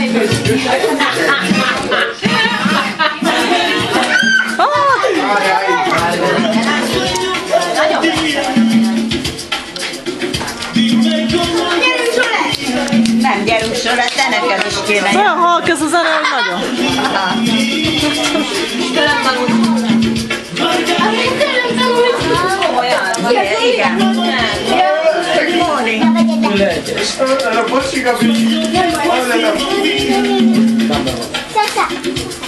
Nem, gyerünk sorra, te neked is kéne. Olyan halk ez a zene, hogy nagyon. Olyan, igen. Morning. Non posso capire. Nézd meg a zsúr. Jó